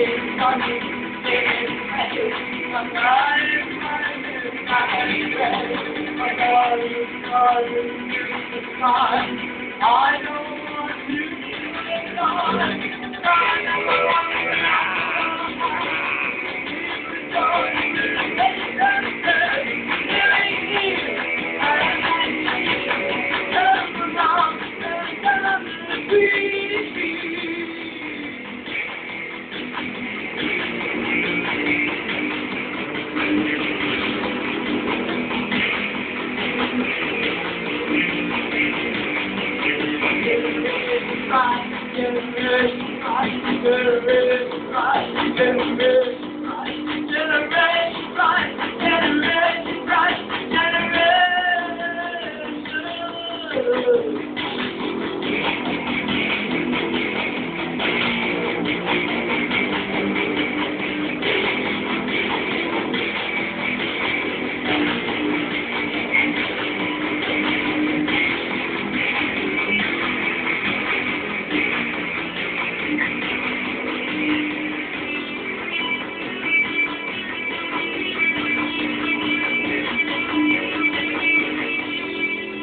I don't want to Thank you.